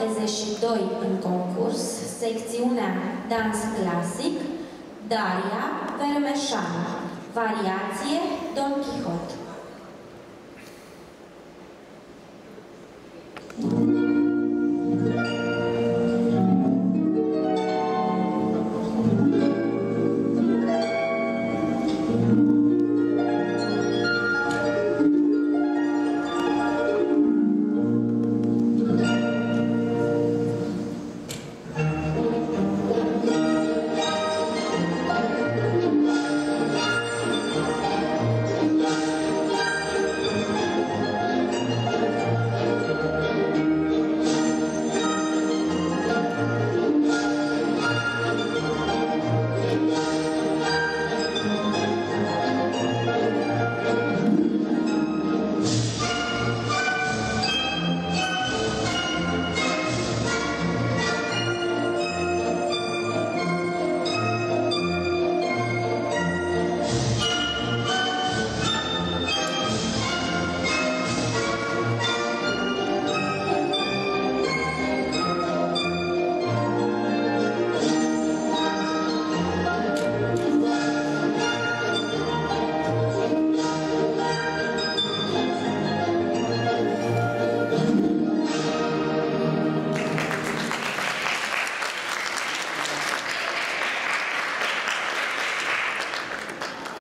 72 în concurs, secțiunea Dans Clasic, Daria Vermeșan, variație Don